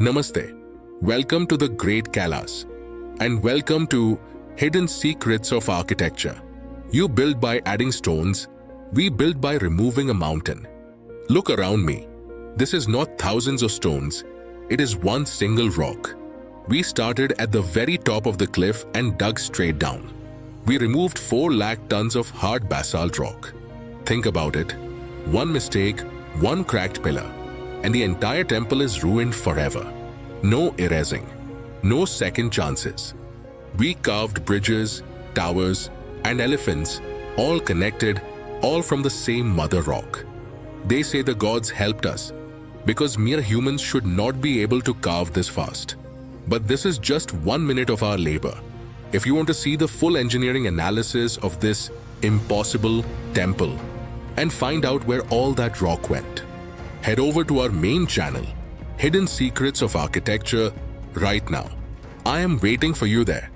Namaste. Welcome to the Great Kailas. And welcome to Hidden Secrets of Architecture. You build by adding stones, we build by removing a mountain. Look around me. This is not thousands of stones, it is one single rock. We started at the very top of the cliff and dug straight down. We removed 4 lakh tons of hard basalt rock. Think about it. One mistake, one cracked pillar, and the entire temple is ruined forever. No erasing, no second chances. We carved bridges, towers, and elephants, all connected, all from the same mother rock. They say the gods helped us, because mere humans should not be able to carve this fast. But this is just one minute of our labor. If you want to see the full engineering analysis of this impossible temple and find out where all that rock went, head over to our main channel, Hidden Secrets of Architecture, right now. I am waiting for you there.